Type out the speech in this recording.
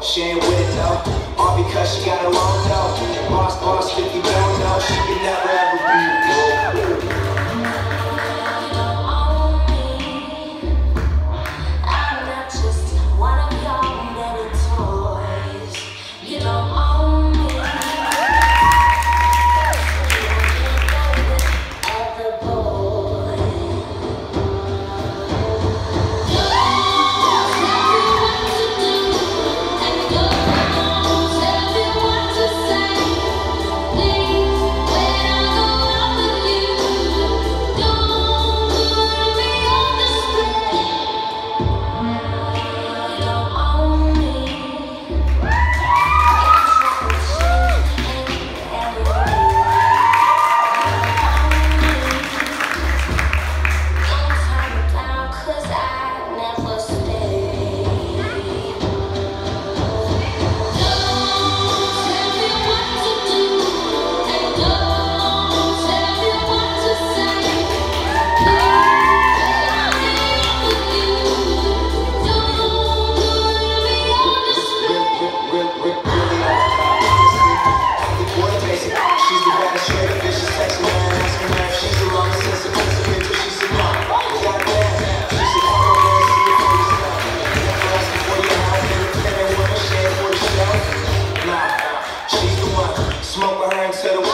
She ain't with it though, all because she got a. said